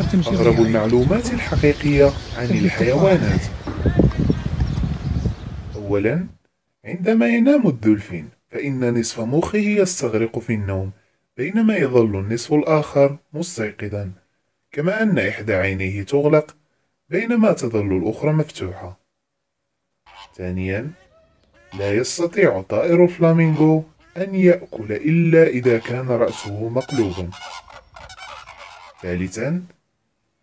أغرب المعلومات الحقيقية عن الحيوانات. أولا عندما ينام الدولفين فإن نصف مخه يستغرق في النوم بينما يظل النصف الآخر مستيقظا. كما أن إحدى عينيه تغلق بينما تظل الأخرى مفتوحة. ثانيا لا يستطيع طائر الفلامينغو أن يأكل إلا إذا كان رأسه مقلوبا. ثالثا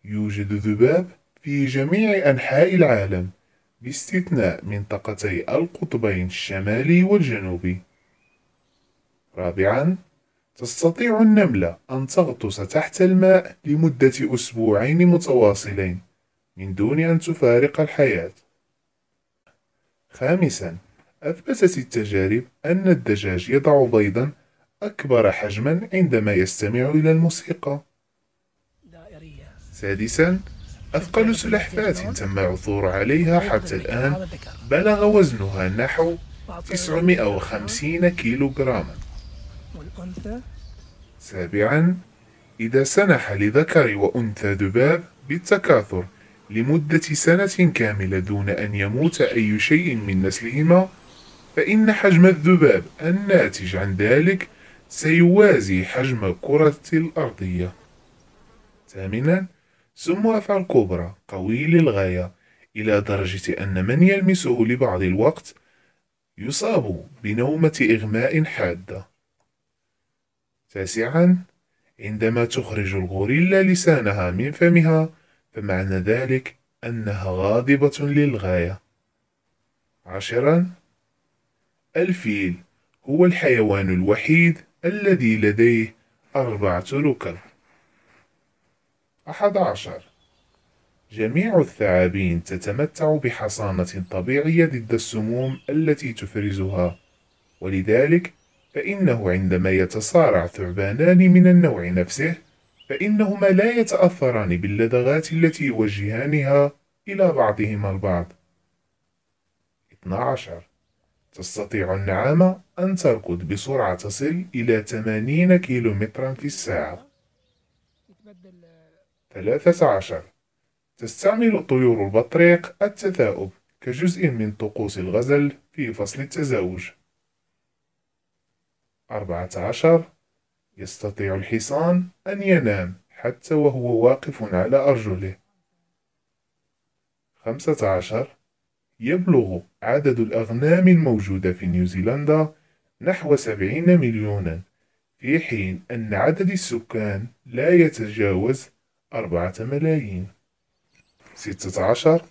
يوجد ذباب في جميع أنحاء العالم باستثناء منطقتي القطبين الشمالي والجنوبي. رابعا تستطيع النملة أن تغطس تحت الماء لمدة أسبوعين متواصلين من دون أن تفارق الحياة. خامسا أثبتت التجارب أن الدجاج يضع بيضا أكبر حجما عندما يستمع إلى الموسيقى. سادسا أثقل سلحفاة تم العثور عليها حتى الآن بلغ وزنها نحو 950 كيلوغراما. سابعا إذا سنح لذكر وأنثى ذباب بالتكاثر لمدة سنة كاملة دون أن يموت أي شيء من نسلهما فإن حجم الذباب الناتج عن ذلك سيوازي حجم كرة الأرضية. ثامنا سم أفعى الكبرى قوي للغاية إلى درجة أن من يلمسه لبعض الوقت يصاب بنومة إغماء حادة. تاسعا عندما تخرج الغوريلا لسانها من فمها فمعنى ذلك أنها غاضبة للغاية. عاشرا الفيل هو الحيوان الوحيد الذي لديه أربعة ركب. أحد عشر. جميع الثعابين تتمتع بحصانة طبيعية ضد السموم التي تفرزها. ولذلك فإنه عندما يتصارع ثعبانان من النوع نفسه فإنهما لا يتأثران باللدغات التي يوجهانها إلى بعضهما البعض. 12 تستطيع النعامة أن تركض بسرعة تصل إلى 80 كيلومترا في الساعة. 13 تستعمل الطيور البطريق التثاؤب كجزء من طقوس الغزل في فصل التزاوج. 14 يستطيع الحصان أن ينام حتى وهو واقف على أرجله. 15 يبلغ عدد الأغنام الموجودة في نيوزيلندا نحو 70 مليونا في حين أن عدد السكان لا يتجاوز أربعة ملايين. ستة عشر.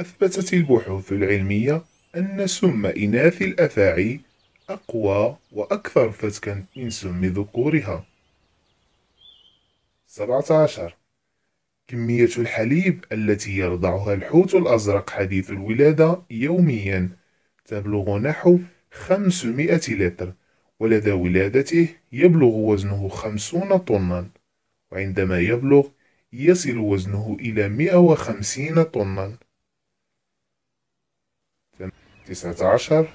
أثبتت البحوث العلمية أن سم إناث الأفاعي أقوى وأكثر فتكا من سم ذكورها. سبعة عشر. كمية الحليب التي يرضعها الحوت الأزرق حديث الولادة يوميا تبلغ نحو 500 لتر ولدى ولادته يبلغ وزنه 50 طنا. وعندما يبلغ يصل وزنه إلى 150 طنا. 19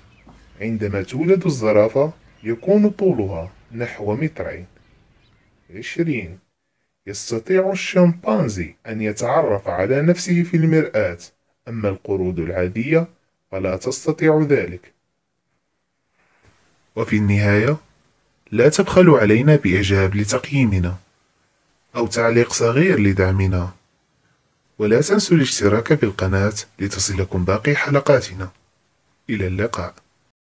عندما تولد الزرافة يكون طولها نحو مترين. 20 يستطيع الشمبانزي أن يتعرف على نفسه في المرآة أما القرود العادية فلا تستطيع ذلك. وفي النهاية لا تبخلوا علينا بإعجاب لتقييمنا. أو تعليق صغير لدعمنا. ولا تنسوا الاشتراك في القناة لتصلكم باقي حلقاتنا. إلى اللقاء.